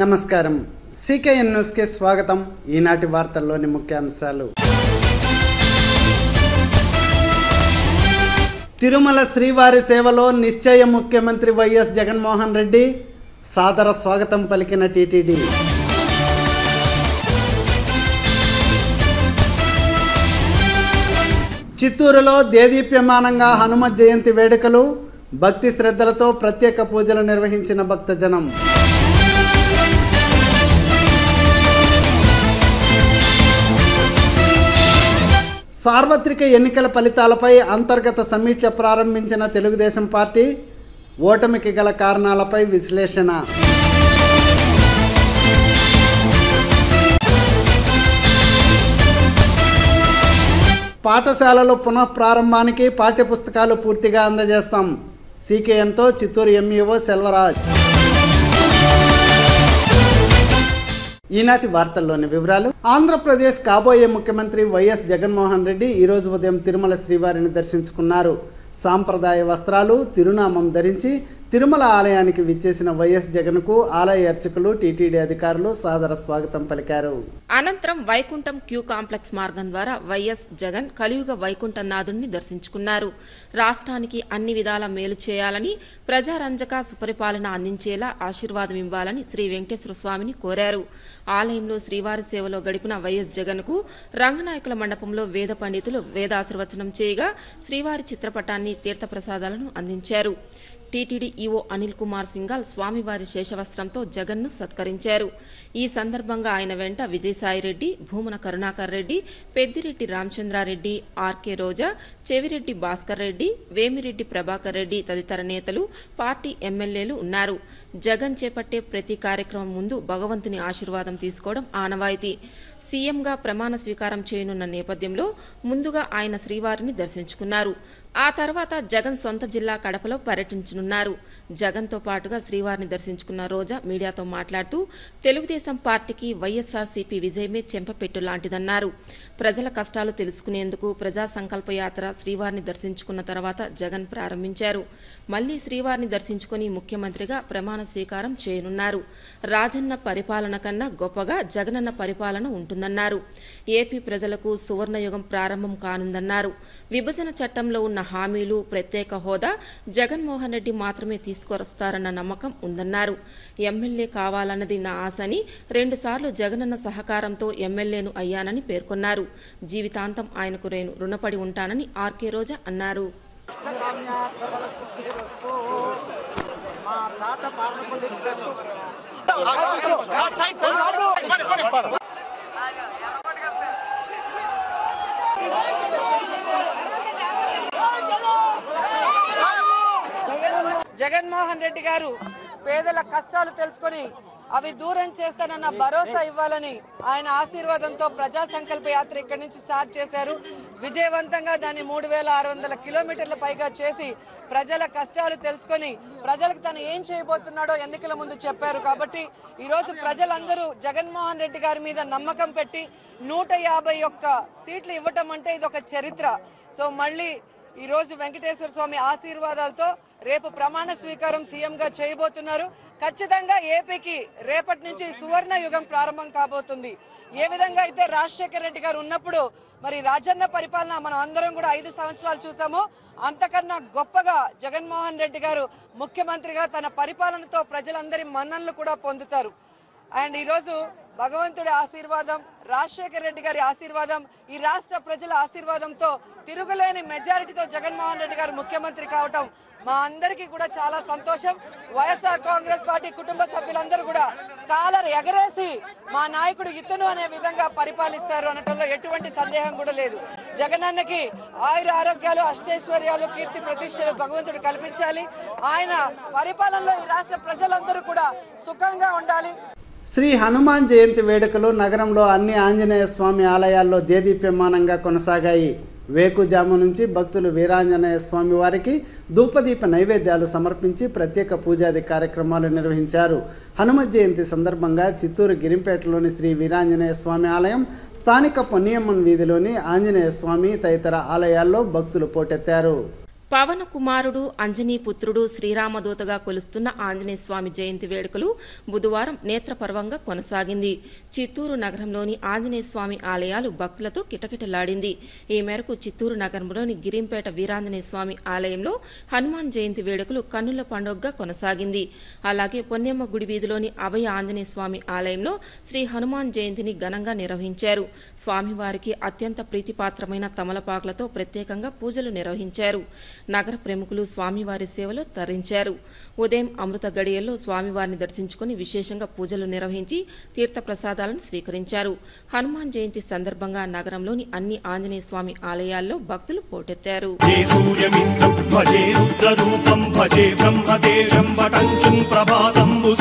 నమస్కారం. సికేఎన్ న్యూస్కి స్వాగతం. ఈనాటి వార్తల్లోని ముఖ్యాంశాలు. తిరుమల శ్రీవారి సేవలో నిశ్చయ ముఖ్యమంత్రి వైఎస్ జగన్మోహన్ రెడ్డి సాదర స్వాగతం పలికిన టీటీడీ. చిత్తూరులో దేదీప్యమానంగా హనుమ జయంతి వేడుకలు భక్తి శ్రద్ధలతో ప్రత్యేక పూజలు నిర్వహించిన భక్తజనం. సార్వత్రిక ఎన్నికల ఫలితాలపై అంతర్గత సమీక్ష ప్రారంభించిన తెలుగుదేశం పార్టీ ఓటమికి గల కారణాలపై విశ్లేషణ. పాఠశాలలు పునఃప్రారంభానికి పాఠ్యపుస్తకాలు పూర్తిగా అందజేస్తాం. సీకేఎంతో చిత్తూరు ఎంఈఓ సెల్వరాజ్. ఈనాటి వార్తల్లోని వివరాలు. ఆంధ్రప్రదేశ్ కాబోయే ముఖ్యమంత్రి వైఎస్ జగన్మోహన్ రెడ్డి ఈరోజు ఉదయం తిరుమల శ్రీవారిని దర్శించుకున్నారు. సాంప్రదాయ వస్త్రాలు తిరునామం ధరించి తిరుమల ఆలయానికి విచ్చేసిన వైఎస్ జగన్కు ఆలయ అర్చకులు టీటీడీ అధికారులు సాదర స్వాగతం పలికారు. అనంతరం వైకుంఠం క్యూ కాంప్లెక్స్ మార్గం ద్వారా వైఎస్ జగన్ కలియుగ వైకుంఠనాథుడిని దర్శించుకున్నారు. రాష్ట్రానికి అన్ని విధాల మేలు చేయాలని ప్రజారంజక సుపరిపాలన అందించేలా ఆశీర్వాదం ఇవ్వాలని శ్రీ వెంకటేశ్వర స్వామిని కోరారు. ఆలయంలో శ్రీవారి సేవలో గడిపిన వైఎస్ జగన్కు రంగనాయకుల మండపంలో వేద పండితులు వేదాశీర్వచనం చేయగా శ్రీవారి చిత్రపటాన్ని తీర్థప్రసాదాలను అందించారు. టీటీడీ ఈవో అనిల్ కుమార్ సింగాల్ స్వామివారి శేషవస్త్రంతో జగన్ను సత్కరించారు. ఈ సందర్భంగా ఆయన వెంట విజయసాయిరెడ్డి భూమన కరుణాకర్ రెడ్డి పెద్దిరెడ్డి రామచంద్రారెడ్డి ఆర్కే రోజా చెవిరెడ్డి భాస్కర్ రెడ్డి వేమిరెడ్డి ప్రభాకర్ రెడ్డి తదితర నేతలు పార్టీ ఎమ్మెల్యేలు ఉన్నారు. జగన్ చేపట్టే ప్రతి కార్యక్రమం ముందు భగవంతుని ఆశీర్వాదం తీసుకోవడం ఆనవాయితీ. సీఎంగా ప్రమాణ స్వీకారం చేయనున్న నేపథ్యంలో ముందుగా ఆయన శ్రీవారిని దర్శించుకున్నారు. ఆ తర్వాత జగన్ సొంత జిల్లా కడపలో పర్యటించనున్నారు. జగన్తో పాటుగా శ్రీవారిని దర్శించుకున్న రోజా మీడియాతో మాట్లాడుతూ తెలుగుదేశం పార్టీకి వైఎస్ఆర్సీపీ విజయమే చెంపపెట్టు లాంటిదన్నారు. ప్రజల కష్టాలు తెలుసుకునేందుకు ప్రజా సంకల్ప యాత్ర శ్రీవారిని దర్శించుకున్న తర్వాత జగన్ ప్రారంభించారు. మళ్ళీ శ్రీవారిని దర్శించుకుని ముఖ్యమంత్రిగా ప్రమాణ స్వీకారం చేయనున్నారు. రాజన్న పరిపాలన కన్నా గొప్పగా జగనన్న పరిపాలన ఉంటుందన్నారు. ఏపీ ప్రజలకు సువర్ణయుగం ప్రారంభం కానుందన్నారు. విభజన చట్టంలో ఉన్న హామీలు ప్రత్యేక హోదా జగన్మోహన్ రెడ్డి మాత్రమే తీసుకు తీసుకొస్తారన్న నమ్మకం ఉందన్నారు. ఎమ్మెల్యే కావాలన్నది నా ఆశ అని రెండుసార్లు జగనన్న సహకారంతో ఎమ్మెల్యేను అయ్యానని పేర్కొన్నారు. జీవితాంతం ఆయనకు నేను రుణపడి ఉంటానని ఆర్కే రోజా అన్నారు. జగన్మోహన్ రెడ్డి గారు పేదల కష్టాలు తెలుసుకొని అవి దూరం చేస్తానన్న భరోసా ఇవ్వాలని ఆయన ఆశీర్వాదంతో ప్రజా సంకల్ప యాత్ర ఇక్కడి నుంచి స్టార్ట్ చేశారు. విజయవంతంగా దాన్ని మూడు వేల ఆరు వందల కిలోమీటర్ల పైగా చేసి ప్రజల కష్టాలు తెలుసుకొని ప్రజలకు తను ఏం చేయబోతున్నాడో ఎన్నికల ముందు చెప్పారు కాబట్టి ఈరోజు ప్రజలందరూ జగన్మోహన్ రెడ్డి గారి మీద నమ్మకం పెట్టి నూట యాభై ఒక్క సీట్లు ఇవ్వటం అంటే ఇది ఒక చరిత్ర. సో మళ్ళీ ఈరోజు వెంకటేశ్వర స్వామి ఆశీర్వాదాలతో రేపు ప్రమాణ స్వీకారం సీఎంగా చేయబోతున్నారు. ఖచ్చితంగా ఏపీకి రేపటి నుంచి సువర్ణ యుగం ప్రారంభం కాబోతుంది. ఏ విధంగా అయితే రాజశేఖర రెడ్డి గారు ఉన్నప్పుడు మరి రాజన్న పరిపాలన మనం అందరం కూడా ఐదు సంవత్సరాలు చూసాము. అంతకన్నా గొప్పగా జగన్మోహన్ రెడ్డి గారు ముఖ్యమంత్రిగా తన పరిపాలనతో ప్రజలందరి మన్ననలు కూడా పొందుతారు. అండ్ ఈరోజు భగవంతుడి ఆశీర్వాదం రాజశేఖర రెడ్డి గారి ఆశీర్వాదం ఈ రాష్ట్ర ప్రజల ఆశీర్వాదంతో తిరుగులేని మెజారిటీతో జగన్మోహన్ రెడ్డి గారు ముఖ్యమంత్రి కావటం మా అందరికీ కూడా చాలా సంతోషం. వైఎస్ఆర్ కాంగ్రెస్ పార్టీ కుటుంబ సభ్యులందరూ కూడా కాలర్ ఎగరేసి మా నాయకుడు ఇతను అనే విధంగా పరిపాలిస్తారు అనటంలో ఎటువంటి సందేహం కూడా లేదు. జగనన్నకి ఆయుర ఆరోగ్యాలు అష్టైశ్వర్యాలు కీర్తి ప్రతిష్టలు భగవంతుడు కల్పించాలి. ఆయన పరిపాలనలో ఈ రాష్ట్ర ప్రజలందరూ కూడా సుఖంగా ఉండాలి. శ్రీ హనుమాన్ జయంతి వేడుకలు నగరంలో అన్ని ఆంజనేయ స్వామి ఆలయాల్లో దేదీప్యమానంగా కొనసాగాయి. వేకుజాము నుంచి భక్తులు వీరాంజనేయ స్వామి వారికి ధూపదీప నైవేద్యాలు సమర్పించి ప్రత్యేక పూజాది కార్యక్రమాలు నిర్వహించారు. హనుమ జయంతి సందర్భంగా చిత్తూరు గిరింపేటలోని శ్రీ వీరాంజనేయ స్వామి ఆలయం స్థానిక పొన్నియమ్మన్ వీధిలోని ఆంజనేయ స్వామి తదితర ఆలయాల్లో భక్తులు పోటెత్తారు. పవన్ కుమారుడు అంజనీపుత్రుడు శ్రీరామదూతగా కొలుస్తున్న ఆంజనేయస్వామి జయంతి వేడుకలు బుధవారం నేత్రపర్వంగా కొనసాగింది. చిత్తూరు నగరంలోని ఆంజనేయస్వామి ఆలయాలు భక్తులతో కిటకిటలాడింది. ఈ మేరకు చిత్తూరు నగరంలోని గిరింపేట వీరాంజనేయస్వామి ఆలయంలో హనుమాన్ జయంతి వేడుకలు కన్నుల పండుగగా కొనసాగింది. అలాగే పొన్నెమ్మ గుడి వీధిలోని అభయ ఆంజనేయస్వామి ఆలయంలో శ్రీ హనుమాన్ జయంతిని ఘనంగా నిర్వహించారు. స్వామివారికి అత్యంత ప్రీతిపాత్రమైన తమలపాకులతో ప్రత్యేకంగా పూజలు నిర్వహించారు. నగర ప్రముఖులు స్వామివారి సేవలో తరించారు. ఉదయం అమృత గడియల్లో స్వామివారిని దర్శించుకుని విశేషంగా పూజలు నిర్వహించి తీర్థప్రసాదాలను స్వీకరించారు. హనుమాన్ జయంతి సందర్భంగా నగరంలోని అన్ని ఆంజనేయ స్వామి ఆలయాల్లో భక్తులు పోటెత్తారు. ప్రభాతంబు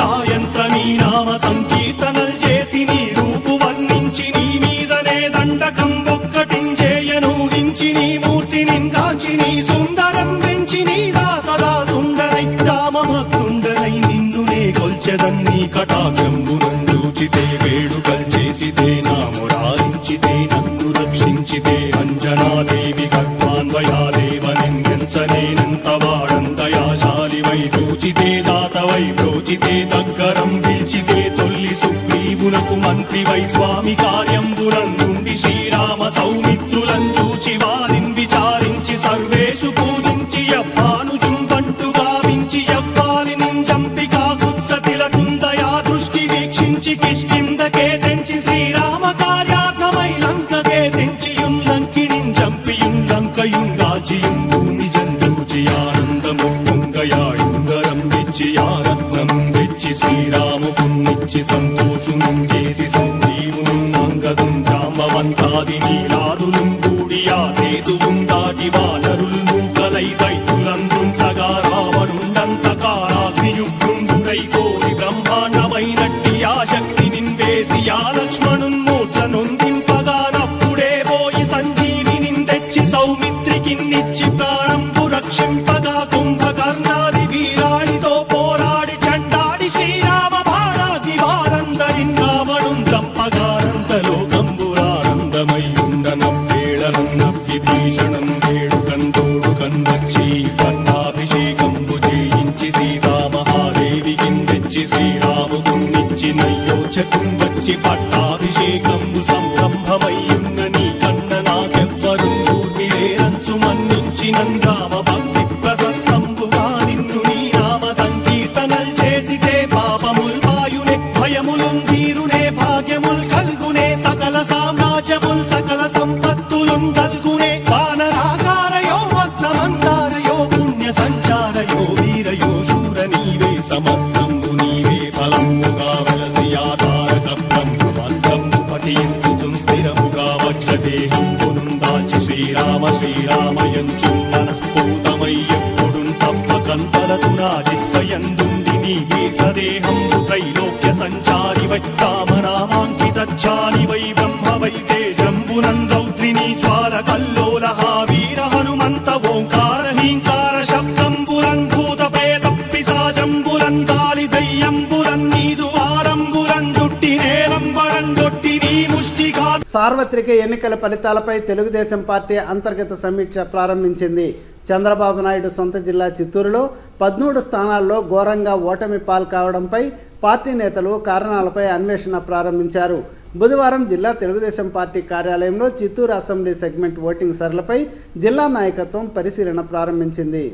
సార్వత్రిక ఎన్నికల ఫలితాలపై తెలుగుదేశం పార్టీ అంతర్గత సమీక్ష ప్రారంభించింది. చంద్రబాబు నాయుడు సొంత జిల్లా చిత్తూరులో పద్మూడు స్థానాల్లో ఘోరంగా ఓటమి పాల్కావడంపై పార్టీ నేతలు కారణాలపై అన్వేషణ ప్రారంభించారు. బుధవారం జిల్లా తెలుగుదేశం పార్టీ కార్యాలయంలో చిత్తూరు అసెంబ్లీ సెగ్మెంట్ ఓటింగ్ సరళపై జిల్లా నాయకత్వం పరిశీలన ప్రారంభించింది.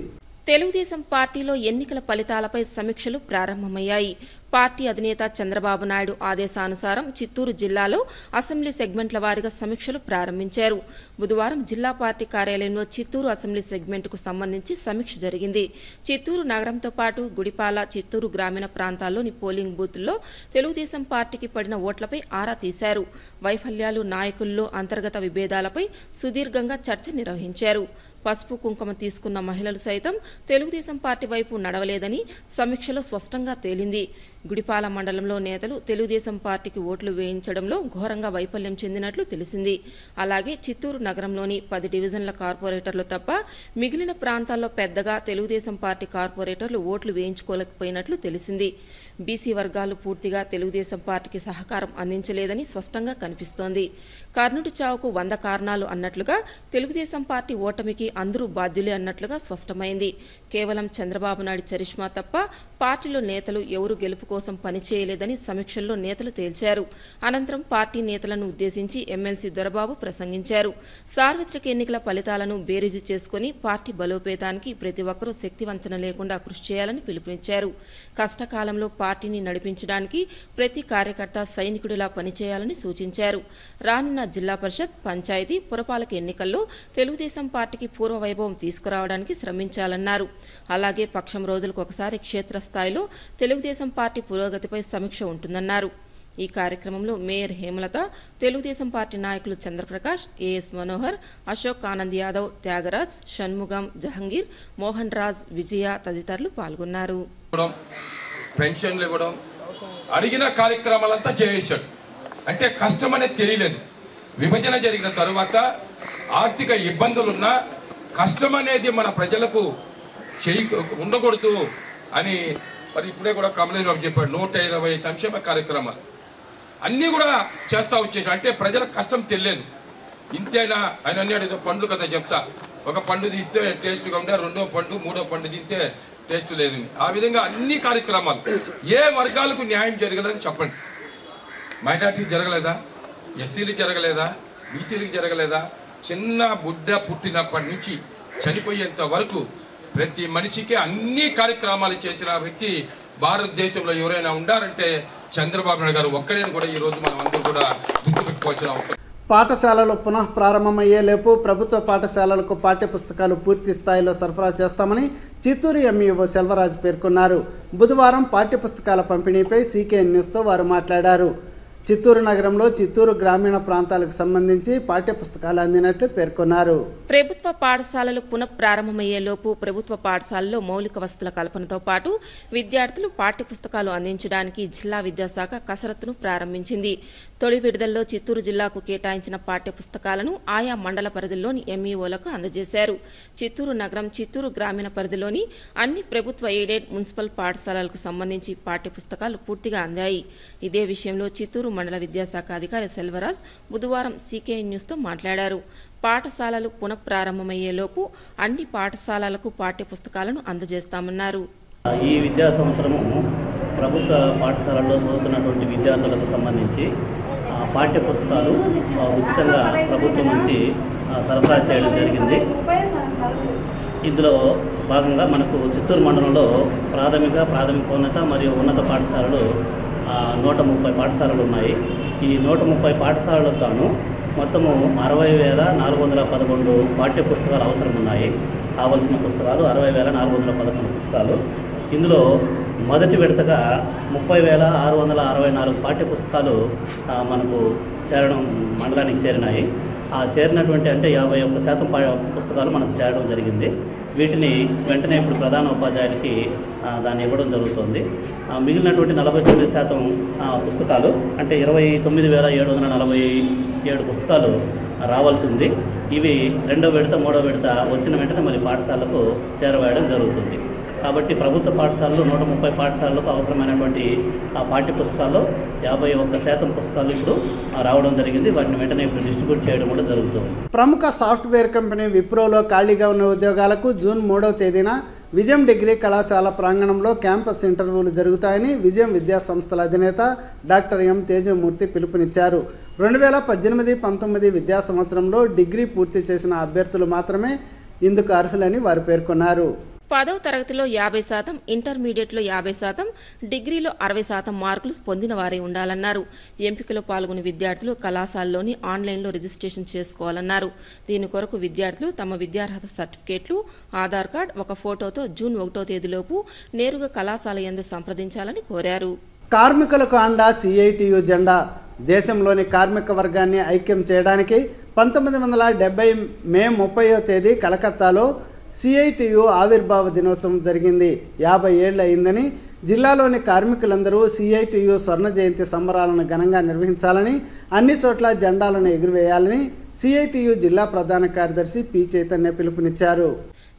తెలుగుదేశం పార్టీలో ఎన్నికల ఫలితాలపై సమీక్షలు ప్రారంభమయ్యాయి. పార్టీ అధినేత చంద్రబాబు నాయుడు ఆదేశానుసారం చిత్తూరు జిల్లాలో అసెంబ్లీ సెగ్మెంట్ల వారీగా సమీక్షలు ప్రారంభించారు. బుధవారం జిల్లా పార్టీ కార్యాలయంలో చిత్తూరు అసెంబ్లీ సెగ్మెంట్కు సంబంధించి సమీక్ష జరిగింది. చిత్తూరు నగరంతో పాటు గుడిపాల చిత్తూరు గ్రామీణ ప్రాంతాల్లోని పోలింగ్ బూతుల్లో తెలుగుదేశం పార్టీకి పడిన ఓట్లపై ఆరా తీశారు. వైఫల్యాలు నాయకుల్లో అంతర్గత విభేదాలపై సుదీర్ఘంగా చర్చ నిర్వహించారు. పసుపు కుంకుమ తీసుకున్న మహిళలు సైతం తెలుగుదేశం పార్టీ వైపు నడవలేదని సమీక్షలో స్పష్టంగా తేలింది. గుడిపాల మండలంలో నేతలు తెలుగుదేశం పార్టీకి ఓట్లు వేయించడంలో ఘోరంగా వైఫల్యం చెందినట్లు తెలిసింది. అలాగే చిత్తూరు నగరంలోని పది డివిజన్ల కార్పొరేటర్లు తప్ప మిగిలిన ప్రాంతాల్లో పెద్దగా తెలుగుదేశం పార్టీ కార్పొరేటర్లు ఓట్లు వేయించుకోలేకపోయినట్లు తెలిసింది. బీసీ వర్గాలు పూర్తిగా తెలుగుదేశం పార్టీకి సహకారం అందించలేదని స్పష్టంగా కనిపిస్తోంది. కర్ణుడి చావుకు వంద కారణాలు అన్నట్లుగా తెలుగుదేశం పార్టీ ఓటమికి అందరూ బాధ్యులే అన్నట్లుగా స్పష్టమైంది. కేవలం చంద్రబాబు నాయుడు చరిష్మా తప్ప పార్టీలో నేతలు ఎవరు గెలుపు కోసం పనిచేయలేదని సమీక్షల్లో నేతలు తేల్చారు. అనంతరం పార్టీ నేతలను ఉద్దేశించి ఎమ్మెల్సీ దొరబాబు ప్రసంగించారు. సార్వత్రిక ఎన్నికల ఫలితాలను బేరీజు చేసుకుని పార్టీ బలోపేతానికి ప్రతి ఒక్కరూ శక్తివంచన లేకుండా కృషి చేయాలని పిలుపునిచ్చారు. కష్టకాలంలో పార్టీని నడిపించడానికి ప్రతి కార్యకర్త సైనికుడిలా పనిచేయాలని సూచించారు. రానున్న జిల్లా పరిషత్ పంచాయతీ పురపాలక ఎన్నికల్లో తెలుగుదేశం పార్టీకి పూర్వ వైభవం తీసుకురావడానికి శ్రమించాలన్నారు. అలాగే పక్షం రోజులకు ఒకసారి క్షేత్రస్థాయిలో తెలుగుదేశం పార్టీ పురోగతిపై సమీక్ష ఉంటుందన్నారు. ఈ కార్యక్రమంలో మేయర్ హేమలత తెలుగుదేశం పార్టీ నాయకులు చంద్రప్రకాష్ ఏఎస్ మనోహర్ అశోక్ ఆనంద్ యాదవ్ త్యాగరాజ్ షణ్ముగం జహంగీర్ మోహన్ రాజ్ విజయ తదితరులు పాల్గొన్నారు. ఇవ్వడం పెన్షన్లు ఇవ్వడం అడిగిన కార్యక్రమాలంతా చేశాడు అంటే కష్టం అనేది తెలియలేదు. విభజన జరిగిన తరువాత ఆర్థిక ఇబ్బందులున్నా కష్టం అనేది మన ప్రజలకు చేయ ఉండకూడదు అని మరి ఇప్పుడే కూడా కమలేష్ బాబు చెప్పాడు నూట ఇరవై సంక్షేమ కార్యక్రమాలు. అన్నీ కూడా చేస్తా వచ్చేసి అంటే ప్రజలకు కష్టం తెలియలేదు ఇంతేనా ఆయన అన్నాడు ఏదో పండ్లు కథ చెప్తా. ఒక పండు తీస్తే టేస్ట్గా ఉంటే రెండో పండు మూడో పండు తీస్తే టేస్ట్ లేదు. ఆ విధంగా అన్ని కార్యక్రమాలు. ఏ వర్గాలకు న్యాయం జరగలేదని చెప్పండి. మైనార్టీ జరగలేదా? ఎస్సీలకు జరగలేదా? బీసీలకు జరగలేదా? చిన్న బుడ్డ పుట్టినప్పటి నుంచి చనిపోయేంత వరకు ప్రతి మనిషికి అన్ని కార్యక్రమాలు చేసిన వ్యక్తి భారతదేశంలో ఎవరైనా ఉండారంటే చంద్రబాబు నాయుడు గారు ఒక్కడే కూడా ఈ రోజు మనం అందరూ కూడా గుర్తుపెట్టుకోవాల్సిన అవసరం. పాఠశాలలు పునః ప్రారంభమయ్యేలోపు ప్రభుత్వ పాఠశాలలకు పాఠ్యపుస్తకాలు పూర్తి స్థాయిలో సరఫరా చేస్తామని చిత్తూరు ఎంఈఓ సెల్వరాజు పేర్కొన్నారు. బుధవారం పాఠ్యపుస్తకాల పంపిణీపై సీకే న్యూస్తో వారు మాట్లాడారు. చిత్తూరు నగరంలో చిత్తూరు గ్రామీణ ప్రాంతాలకు సంబంధించి పాఠ్యపుస్తకాలు అందినట్లు పేర్కొన్నారు. ప్రభుత్వ పాఠశాలలు పునఃప్రారంభమయ్యేలోపు ప్రభుత్వ పాఠశాలలో మౌలిక వసతుల కల్పనతో పాటు విద్యార్థులు పాఠ్యపుస్తకాలు అందించడానికి జిల్లా విద్యాశాఖ కసరత్తును ప్రారంభించింది. తొలి విడుదలలో చిత్తూరు జిల్లాకు కేటాయించిన పాఠ్యపుస్తకాలను ఆయా మండల పరిధిలోని ఎంఈఓలకు అందజేశారు. చిత్తూరు నగరం చిత్తూరు గ్రామీణ పరిధిలోని అన్ని ప్రభుత్వ ఎయిడెడ్ మున్సిపల్ పాఠశాలలకు సంబంధించి పాఠ్యపుస్తకాలు పూర్తిగా అందాయి. ఇదే విషయంలో చిత్తూరు మండల విద్యాశాఖ అధికారి సెల్వరాజ్ బుధవారం సీకే న్యూస్తో మాట్లాడారు. పాఠశాలలు పునఃప్రారంభమయ్యేలోపు అన్ని పాఠశాలలకు పాఠ్యపుస్తకాలను అందజేస్తామన్నారు. ఈ విద్యా సంవత్సరము ప్రభుత్వ పాఠశాలల్లో చదువుతున్నటువంటి విద్యార్థులకు సంబంధించి పాఠ్యపుస్తకాలు పాఠ్య పుస్తకాలు ఉచితంగా ప్రభుత్వం నుంచి సరఫరా చేయడం జరిగింది. ఇందులో భాగంగా మనకు చిత్తూరు మండలంలో ప్రాథమిక ప్రాథమికోన్నత మరియు ఉన్నత పాఠశాలలు నూట ముప్పై పాఠశాలలు ఉన్నాయి ఈ నూట ముప్పై పాఠశాలలకు గాను మొత్తము అరవై వేల నాలుగు వందల పదకొండు పాఠ్య పుస్తకాలు అవసరం ఉన్నాయి కావలసిన పుస్తకాలు అరవై వేల నాలుగు వందల పదకొండు పుస్తకాలు. ఇందులో మొదటి విడతగా ముప్పై వేల ఆరు వందల అరవై నాలుగు పాఠ్య పుస్తకాలు మనకు చేరడం మండలానికి చేరినాయి. ఆ చేరినటువంటి అంటే యాభై ఒక్క శాతం పా పుస్తకాలు మనకు చేరడం జరిగింది. వీటిని వెంటనే ఇప్పుడు ప్రధాన ఉపాధ్యాయులకి దాన్ని ఇవ్వడం జరుగుతుంది. మిగిలినటువంటి నలభై తొమ్మిది శాతం ఆ, పుస్తకాలు అంటే ఇరవై తొమ్మిది వేల ఏడు వందల నలభై ఏడు పుస్తకాలు రావాల్సి ఉంది ఇవి రెండో విడత మూడో విడత వచ్చిన వెంటనే మళ్ళీ పాఠశాలకు చేరవేయడం జరుగుతుంది. కాబట్టి ప్రభుత్వ పాఠశాలలో నూట ముప్పై పాఠశాలలకు అవసరమైనటువంటి ఆ పాఠ్య పుస్తకాల్లో యాభై ఒక్క శాతం పుస్తకాలు ఇప్పుడు రావడం జరిగింది. వాటిని వెంటనే ఇప్పుడు డిస్ట్రిబ్యూట్ చేయడం కూడా జరుగుతుంది. ప్రముఖ సాఫ్ట్వేర్ కంపెనీ విప్రోలో ఖాళీగా ఉన్న ఉద్యోగాలకు జూన్ మూడవ తేదీన విజయం డిగ్రీ కళాశాల ప్రాంగణంలో క్యాంపస్ ఇంటర్వ్యూలు జరుగుతాయని విజయం విద్యా సంస్థల అధినేత డాక్టర్ ఎం తేజమూర్తి పిలుపునిచ్చారు. రెండు వేల పద్దెనిమిది పంతొమ్మిది విద్యా సంవత్సరంలో డిగ్రీ పూర్తి చేసిన అభ్యర్థులు మాత్రమే ఇందుకు అర్హులని వారు పేర్కొన్నారు. పదవ తరగతిలో యాభై శాతం ఇంటర్మీడియట్లో యాభై శాతం డిగ్రీలో అరవై శాతం మార్కులు పొందిన వారే ఉండాలన్నారు. ఎంపికలో పాల్గొనే విద్యార్థులు కళాశాలలోని ఆన్లైన్లో రిజిస్ట్రేషన్ చేసుకోవాలన్నారు. దీని కొరకు విద్యార్థులు తమ విద్యార్హత సర్టిఫికేట్లు ఆధార్ కార్డ్ ఒక ఫోటోతో జూన్ ఒకటో తేదీలోపు నేరుగా కళాశాల ఎందు సంప్రదించాలని కోరారు. కార్మికులకు అండా సిఐటియు జెండా. దేశంలోని కార్మిక వర్గాన్ని ఐక్యం చేయడానికి పంతొమ్మిది వందల డెబ్బై మే ముప్పయో తేదీ కలకత్తాలో సిఐటియు ఆవిర్భావ దినోత్సవం జరిగింది. యాభై ఏళ్ళు అయిందని జిల్లాలోని కార్మికులందరూ సిఐటియు స్వర్ణ జయంతి సంబరాలను ఘనంగా నిర్వహించాలని అన్ని చోట్ల జెండాలను ఎగురవేయాలని సిఐటియు జిల్లా ప్రధాన కార్యదర్శి పి చైతన్య పిలుపునిచ్చారు.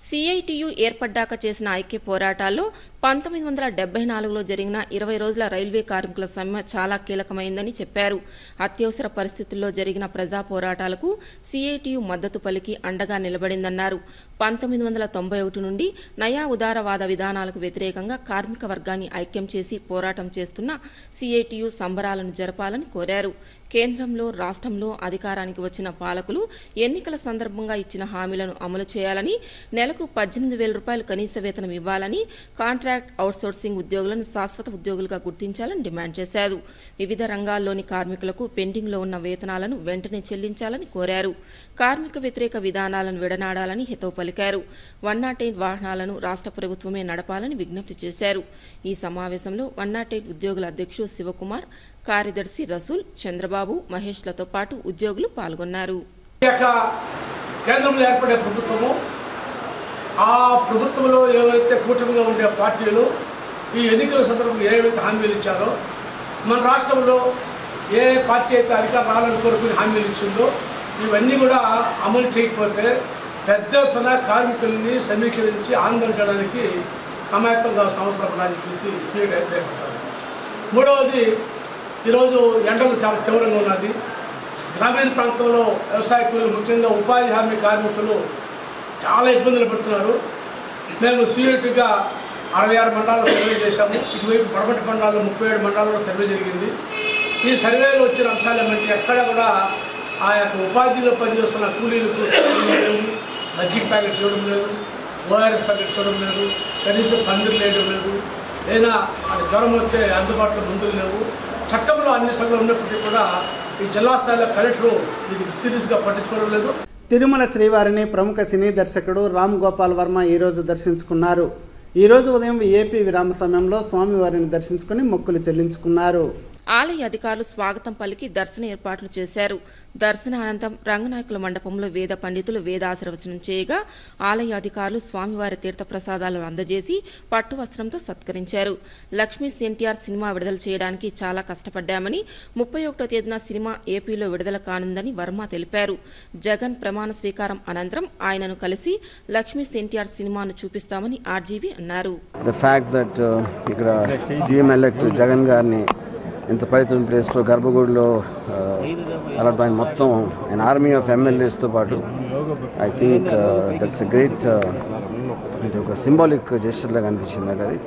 సిఐటియు ఏర్పడ్డాక చేసిన ఐక్య పోరాటాల్లో పంతొమ్మిది వందల డెబ్బై నాలుగులో జరిగిన ఇరవై రోజుల రైల్వే కార్మికుల సమ్మె చాలా కీలకమైందని చెప్పారు. అత్యవసర పరిస్థితుల్లో జరిగిన ప్రజా పోరాటాలకు సిఐటియు మద్దతు పలికి అండగా నిలబడిందన్నారు. పంతొమ్మిది వందల తొంభై ఒకటి నుండి నయా ఉదారవాద విధానాలకు వ్యతిరేకంగా కార్మిక వర్గాన్ని ఐక్యం చేసి పోరాటం చేస్తున్న సిఐటియు సంబరాలను జరపాలని కోరారు. కేంద్రంలో రాష్ట్రంలో అధికారానికి వచ్చిన పాలకులు ఎన్నికల సందర్భంగా ఇచ్చిన హామీలను అమలు చేయాలని నెలకు పద్దెనిమిది వేల రూపాయలు కనీస వేతనం ఇవ్వాలని కాంట్రాక్ట్ అవుట్సోర్సింగ్ ఉద్యోగులను శాశ్వత ఉద్యోగులుగా గుర్తించాలని డిమాండ్ చేశారు. వివిధ రంగాల్లోని కార్మికులకు పెండింగ్లో ఉన్న వేతనాలను వెంటనే చెల్లించాలని కోరారు. కార్మిక వ్యతిరేక విధానాలను విడనాడాలని హితవు పలికారు. వన్ నాట్ ఎయిట్ వాహనాలను రాష్ట్ర ప్రభుత్వమే నడపాలని విజ్ఞప్తి చేశారు. ఈ సమావేశంలో వన్ నాట్ ఎయిట్ ఉద్యోగుల అధ్యక్షుడు శివకుమార్ కార్యదర్శి రసూల్ చంద్రబాబు మహేష్లతో పాటు ఉద్యోగులు పాల్గొన్నారు. కేంద్రంలో ఏర్పడే ప్రభుత్వము ఆ ప్రభుత్వంలో ఎవరైతే కూటమిగా ఉండే పార్టీలు ఈ ఎన్నికల సందర్భంగా ఏవైతే హామీలు ఇచ్చారో మన రాష్ట్రంలో ఏ పార్టీ అయితే అధికారం రావాలని కోరుకుని హామీలు ఇచ్చిందో ఇవన్నీ కూడా అమలు చేయకపోతే పెద్ద ఎత్తున కార్మికుల్ని సమీకరించి ఆందోళన చేయడానికి సమాయత్తంగా సంవత్సరం ప్రణాళిక చెప్పేసి సీట్ ఏర్పరచాలి మూడవది ఈరోజు ఎండలు చాలా తీవ్రంగా ఉన్నది. గ్రామీణ ప్రాంతంలో వ్యవసాయ కూలీలు ముఖ్యంగా ఉపాధి హామీ కార్మికులు చాలా ఇబ్బందులు పడుతున్నారు. మేము సీరియట్గా అరవై ఆరు మండలాలు సర్వే చేశాము. ఇటువైపు పడమటి మండలాలు ముప్పై ఏడు మండలాల్లో సర్వే జరిగింది. ఈ సర్వేలో వచ్చిన అంశాలు ఏమంటే ఎక్కడ కూడా ఆ యొక్క ఉపాధిలో పనిచేస్తున్న కూలీలకు లేవు మజ్జిగ ప్యాకెట్స్ ఇవ్వడం లేదు. ఓఆర్ఎస్ ప్యాకెట్స్ ఇవ్వడం లేదు. కనీసం పందిరు లేయడం లేదు. లేదా అది జ్వరం వస్తే అందుబాటులో మందులు లేవు. చట్టంలో అన్ని సభలు ఉన్నప్పటికీ కూడా ఈ జిల్లా స్థాయిలో కలెక్టరు దీనికి సీరియస్గా పట్టించుకోవడం లేదు. తిరుమల శ్రీవారిని ప్రముఖ సినీ దర్శకుడు రామ్ గోపాల్ వర్మ ఈరోజు దర్శించుకున్నారు. ఈరోజు ఉదయం ఏపీ విరామ సమయంలో స్వామివారిని దర్శించుకుని మొక్కులు చెల్లించుకున్నారు. ఆలయ అధికారులు స్వాగతం పలికి దర్శన ఏర్పాట్లు చేశారు. దర్శనానంతరం రంగనాయకుల మండపంలో వేద పండితులు వేదాశీర్వచనం చేయగా ఆలయ అధికారులు స్వామివారి తీర్థప్రసాదాలను అందజేసి పట్టు వస్త్రంతో సత్కరించారు. లక్ష్మీ ఎన్టీఆర్ సినిమా విడుదల చేయడానికి చాలా కష్టపడ్డామని ముప్పై ఒకటో తేదీన సినిమా ఏపీలో విడుదల కానుందని వర్మ తెలిపారు. జగన్ ప్రమాణ స్వీకారం అనంతరం ఆయనను కలిసి లక్ష్మీ ఎన్టీఆర్ సినిమాను చూపిస్తామని ఆర్జీవి అన్నారు. ద ఫ్యాక్ట్ దట్ ఇక్కడ సీఎం జగన్ గారిని ఇంత పవిత్రమైన ప్లేస్లో గర్భగుడిలో అలాంటి ఆయన మొత్తం ఆయన ఆర్మీ ఆఫ్ ఎమ్మెల్యేస్తో పాటు I think that's a great అంటే ఒక సింబాలిక్ జెస్చర్ లాగా అనిపించింది నాకు అది.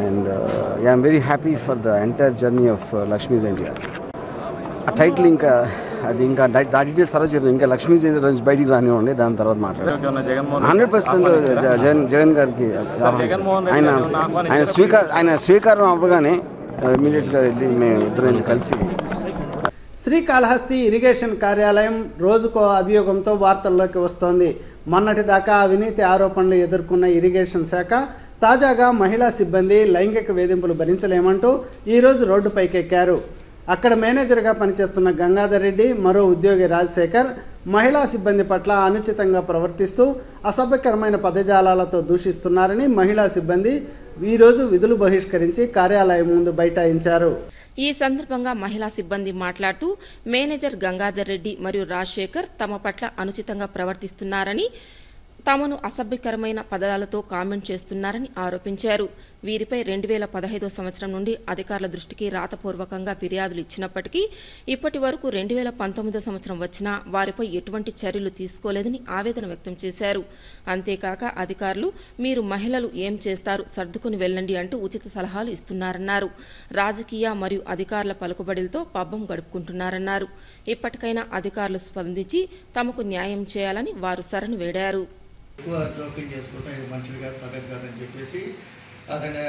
And I'm very happy for the entire journey of Lakshmi's India ఆ టైటిల్ ఇంకా అది ఇంకా దాటి డీటెయిల్స్ తర్వాత చెప్తాను ఇంకా లక్ష్మీ నుంచి బయటికి రానివ్వండి దాని తర్వాత మాట్లాడారు హండ్రెడ్ పర్సెంట్ జగన్ జగన్ గారికి. ఆయన ఆయన స్వీకార ఆయన స్వీకారం అవ్వగానే ఇమీడియట్గా వెళ్ళి మేము ఇద్దరు కలిసి శ్రీకాళహస్తి ఇరిగేషన్ కార్యాలయం రోజుకో అభియోగంతో వార్తల్లోకి వస్తోంది. మొన్నటిదాకా అవినీతి ఆరోపణలు ఎదుర్కొన్న ఇరిగేషన్ శాఖ తాజాగా మహిళా సిబ్బంది లైంగిక వేధింపులు భరించలేమంటూ ఈరోజు రోడ్డుపైకెక్కారు. అక్కడ మేనేజర్గా పనిచేస్తున్న గంగాధర్ రెడ్డి మరో ఉద్యోగి రాజశేఖర్ మహిళా సిబ్బంది పట్ల అనుచితంగా ప్రవర్తిస్తూ అసభ్యకరమైన పదజాలాలతో దూషిస్తున్నారని మహిళా సిబ్బంది ఈరోజు విధులు బహిష్కరించి కార్యాలయం ముందు బైఠాయించారు. ఈ సందర్భంగా మహిళా సిబ్బంది మాట్లాడుతూ మేనేజర్ గంగాధర్ రెడ్డి మరియు రాజశేఖర్ తమ పట్ల అనుచితంగా ప్రవర్తిస్తున్నారని తమను అసభ్యకరమైన పదాలతో కామెంట్ చేస్తున్నారని ఆరోపించారు. వీరిపై రెండు వేల పదహైదో సంవత్సరం నుండి అధికారుల దృష్టికి రాతపూర్వకంగా ఫిర్యాదులు ఇచ్చినప్పటికీ ఇప్పటి వరకు రెండు వేల పంతొమ్మిదో సంవత్సరం వచ్చినా వారిపై ఎటువంటి చర్యలు తీసుకోలేదని ఆవేదన వ్యక్తం చేశారు. అంతేకాక అధికారులు మీరు మహిళలు ఏం చేస్తారు? సర్దుకుని వెళ్ళండి అంటూ ఉచిత సలహాలు ఇస్తున్నారన్నారు. రాజకీయ మరియు అధికారుల పలుకుబడులతో పబ్బం గడుపుకుంటున్నారన్నారు. ఇప్పటికైనా అధికారులు స్పందించి తమకు న్యాయం చేయాలని వారు సరణి వేడారు. ఎక్కువ జోక్యం చేసుకుంటాం ఇది మంచిది కాదు పద్ధతి కాదని చెప్పేసి అతని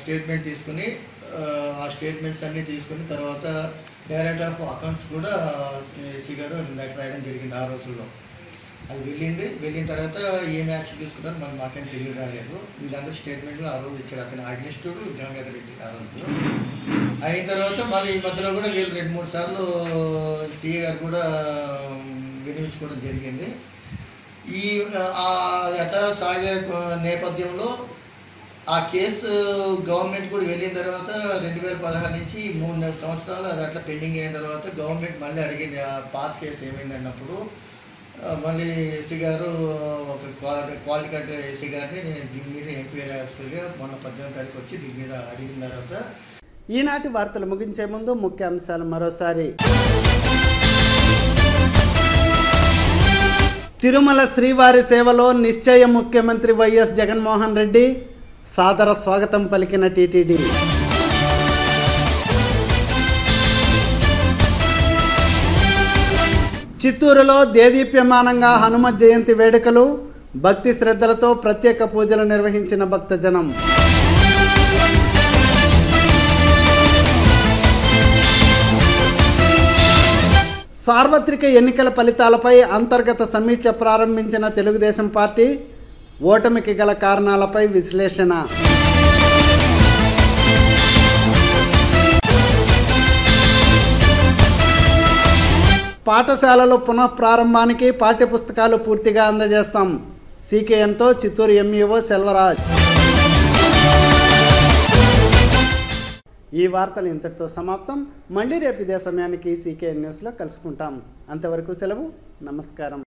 స్టేట్మెంట్ తీసుకుని ఆ, స్టేట్మెంట్స్ అన్నీ తీసుకుని తర్వాత డైరెక్ట్ ఆఫ్ అకౌంట్స్ కూడా ఎస్సీ గారు లెటర్ రాయడం జరిగింది ఆ రోజుల్లో. అది వెళ్ళింది వెళ్ళిన తర్వాత ఏం యాక్షన్ తీసుకున్నారో మనం మాకేం తెలియదు రాలేదు. వీళ్ళందరూ స్టేట్మెంట్లు ఆ రోజు ఇచ్చారు. అతని అగ్నిస్టుడు గంగాధర్ రెడ్డి ఆ రోజులో అయిన తర్వాత మళ్ళీ ఈ మధ్యలో కూడా వీళ్ళు రెండు మూడు సార్లు సిఏ గారు కూడా వినియోగించుకోవడం జరిగింది. ఈ ఆ సాగే నేపథ్యంలో ఆ కేసు గవర్నమెంట్ కూడా వెళ్ళిన తర్వాత రెండు వేల పదహారు నుంచి మూడున్నర సంవత్సరాలు అది అట్లా పెండింగ్ అయిన తర్వాత గవర్నమెంట్ మళ్ళీ అడిగింది ఆ పాత కేసు ఏమైంది? అన్నప్పుడు మళ్ళీ ఎస్సీ గారు ఒక క్వాలిటీ క్వాలిటీ కంట్రోల్ ఎస్సీ గారిని నేను దీని మీద ఎంక్వైరీ ఆఫీసర్గా మొన్న పద్దెనిమిది తారీఖు వచ్చి దీని మీద అడిగిన తర్వాత. ఈనాటి వార్తలు ముగించే ముందు ముఖ్య అంశాలు మరోసారి. తిరుమల శ్రీవారి సేవలో నిశ్చయ ముఖ్యమంత్రి వైఎస్ జగన్మోహన్ రెడ్డి సాదర స్వాగతం పలికిన టీటీడీ. చిత్తూరులో దేదీప్యమానంగా హనుమ జయంతి వేడుకలు భక్తి శ్రద్ధలతో ప్రత్యేక పూజలు నిర్వహించిన భక్తజనం. సార్వత్రిక ఎన్నికల ఫలితాలపై అంతర్గత సమీక్ష ప్రారంభించిన తెలుగుదేశం పార్టీ ఓటమికి గల కారణాలపై విశ్లేషణ. పాఠశాలలు పునఃప్రారంభానికి పాఠ్యపుస్తకాలు పూర్తిగా అందజేస్తాం. సీకేఎన్తో చిత్తూరు ఎంఈఓ సెల్వరాజ్. ఈ వార్తలు ఇంతటితో సమాప్తం. మళ్ళీ రేపు ఇదే సమయానికి సీకేఎన్ న్యూస్లో కలుసుకుంటాం. అంతవరకు సెలవు. నమస్కారం.